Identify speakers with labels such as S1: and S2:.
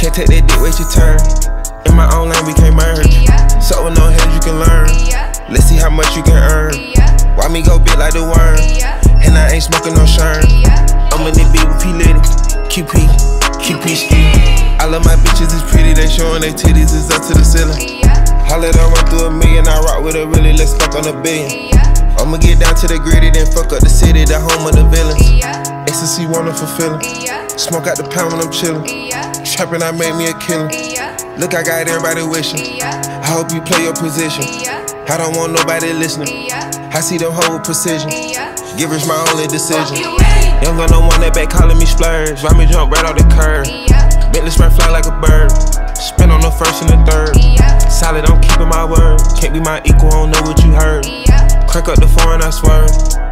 S1: Can't take that dick, wait your turn. In my own lane, we can't merge. So with no hands, you can learn. Let's see how much you can earn. Why me go big like the worm? And I ain't smoking no shern. I'm in the beat with P Litty. QP, QP ski. I love my bitches, it's pretty. They showing their titties, it's up to the ceiling. Holla done run through a million. I rock with a really, let's fuck on a billion. I'ma get down to the gritty, then fuck up the city, the home of the villains. Ecstasy, wonderful feeling. Smoke out the pound when I'm chillin'. Trappin', I made me a killer. Look, I got everybody wishing. I hope you play your position. I don't want nobody listening. I see them hold precision. Givers my only decision. Young gun, no one that back calling me splurge. Ride me jump right off the curb. Bentley spray fly like a bird. Spin on the first and the third. Solid, I'm keeping my word. Can't be my equal, I don't know what you heard. Crack up the foreign, I swear.